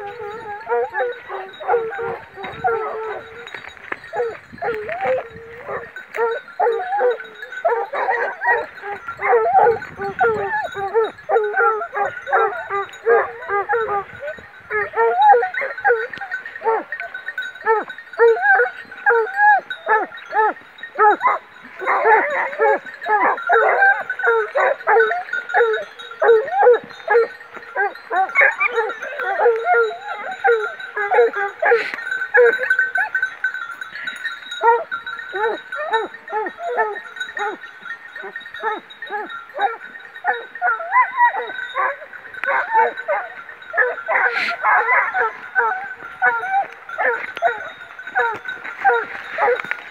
Oh, Oh,